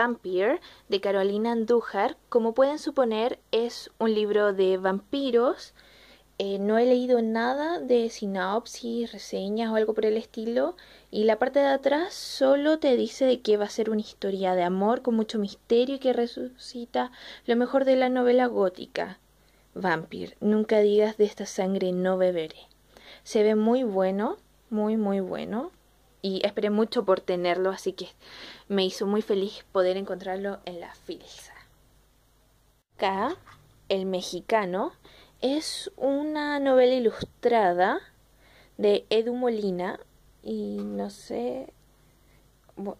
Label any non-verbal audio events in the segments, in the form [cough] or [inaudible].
Vampire de Carolina Andújar. Como pueden suponer, es un libro de vampiros. Eh, no he leído nada de sinopsis, reseñas o algo por el estilo. Y la parte de atrás solo te dice de que va a ser una historia de amor con mucho misterio y que resucita lo mejor de la novela gótica. Vampire, nunca digas de esta sangre no beberé. Se ve muy bueno, muy muy bueno y esperé mucho por tenerlo, así que me hizo muy feliz poder encontrarlo en la Filsa. Acá, El Mexicano, es una novela ilustrada de Edu Molina y no sé,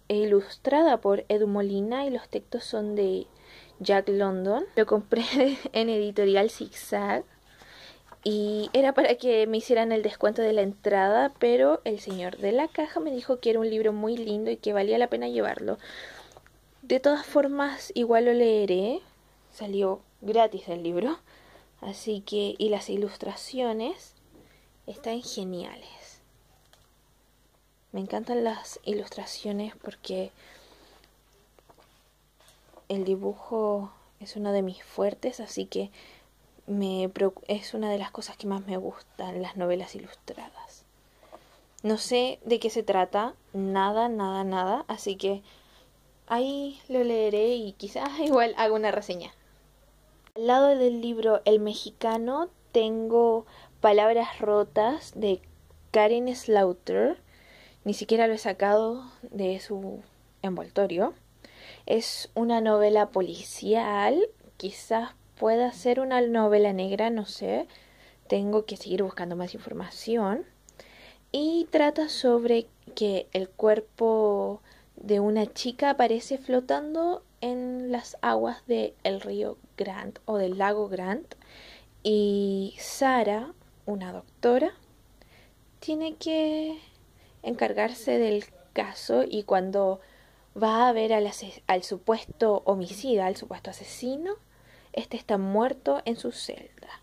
ilustrada por Edu Molina y los textos son de Jack London. Lo compré [laughs] en editorial Zigzag y era para que me hicieran el descuento de la entrada, pero el señor de la caja me dijo que era un libro muy lindo y que valía la pena llevarlo. De todas formas, igual lo leeré. Salió gratis el libro. Así que, y las ilustraciones están geniales. Me encantan las ilustraciones porque el dibujo es uno de mis fuertes, así que me es una de las cosas que más me gustan las novelas ilustradas. No sé de qué se trata, nada, nada, nada, así que ahí lo leeré y quizás [laughs] igual hago una reseña. Al lado del libro El mexicano tengo Palabras rotas de Karen Slaughter. Ni siquiera lo he sacado de su envoltorio. Es una novela policial, quizás pueda ser una novela negra, no sé. Tengo que seguir buscando más información. Y trata sobre que el cuerpo de una chica aparece flotando en las aguas del río Grant o del lago Grant. Y Sara, una doctora, tiene que encargarse del caso y cuando va a ver al, al supuesto homicida, al supuesto asesino, este está muerto en su celda.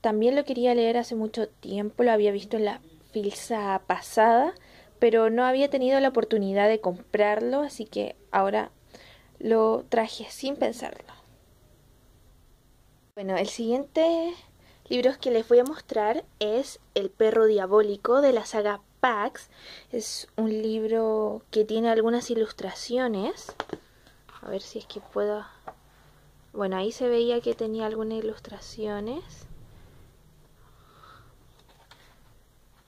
También lo quería leer hace mucho tiempo, lo había visto en la filsa pasada, pero no había tenido la oportunidad de comprarlo, así que ahora lo traje sin pensarlo. Bueno, el siguiente libro que les voy a mostrar es El perro diabólico de la saga Pax. Es un libro que tiene algunas ilustraciones. A ver si es que puedo bueno, ahí se veía que tenía algunas ilustraciones.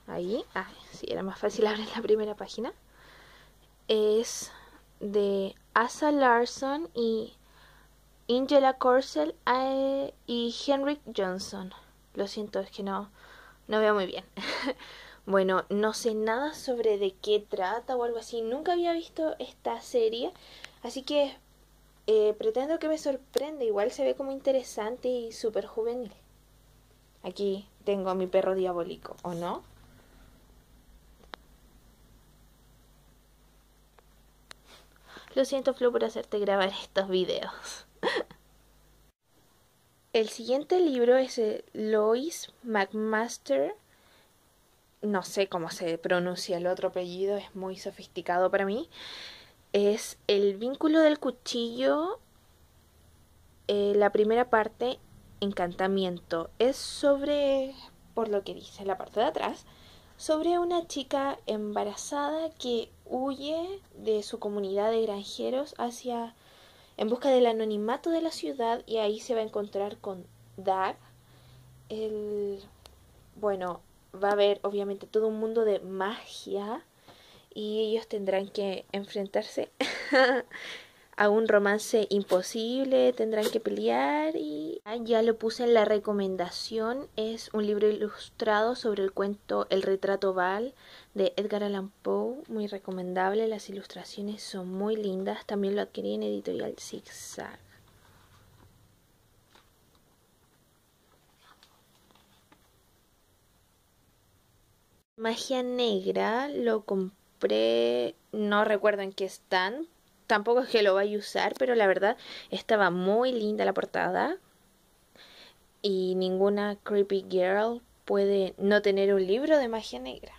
Ahí, ah, sí, era más fácil [laughs] abrir la primera página. Es de Asa Larson y Angela Corsell eh, y Henrik Johnson. Lo siento, es que no, no veo muy bien. [laughs] bueno, no sé nada sobre de qué trata o algo así. Nunca había visto esta serie. Así que eh, pretendo que me sorprenda, igual se ve como interesante y súper juvenil. Aquí tengo a mi perro diabólico, ¿o no? Lo siento, Flo, por hacerte grabar estos videos. [laughs] El siguiente libro es Lois McMaster. No sé cómo se pronuncia el otro apellido, es muy sofisticado para mí es el vínculo del cuchillo, eh, la primera parte, encantamiento. Es sobre, por lo que dice la parte de atrás, sobre una chica embarazada que huye de su comunidad de granjeros hacia en busca del anonimato de la ciudad y ahí se va a encontrar con Dag. El bueno, va a haber obviamente todo un mundo de magia y ellos tendrán que enfrentarse [laughs] a un romance imposible, tendrán que pelear y ya lo puse en la recomendación, es un libro ilustrado sobre el cuento El retrato Val de Edgar Allan Poe, muy recomendable, las ilustraciones son muy lindas, también lo adquirí en editorial Zigzag. Magia Negra lo compré no recuerdo en qué están, tampoco es que lo vaya a usar, pero la verdad estaba muy linda la portada. Y ninguna creepy girl puede no tener un libro de magia negra.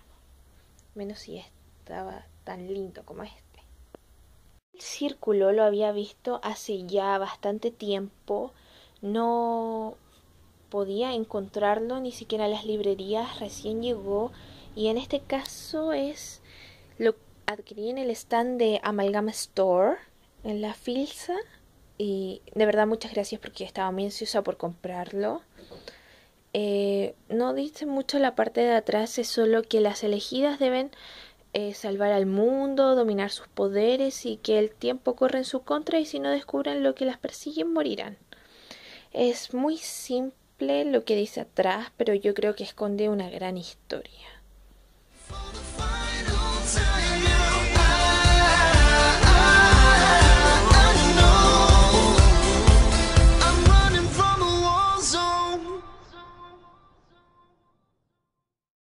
Menos si estaba tan lindo como este. El círculo lo había visto hace ya bastante tiempo. No podía encontrarlo ni siquiera en las librerías. Recién llegó. Y en este caso es. Lo adquirí en el stand de Amalgama Store. En la Filsa. Y de verdad muchas gracias porque estaba muy ansiosa por comprarlo. Eh, no dice mucho la parte de atrás, es solo que las elegidas deben eh, salvar al mundo, dominar sus poderes y que el tiempo corre en su contra y si no descubren lo que las persigue morirán. Es muy simple lo que dice atrás, pero yo creo que esconde una gran historia.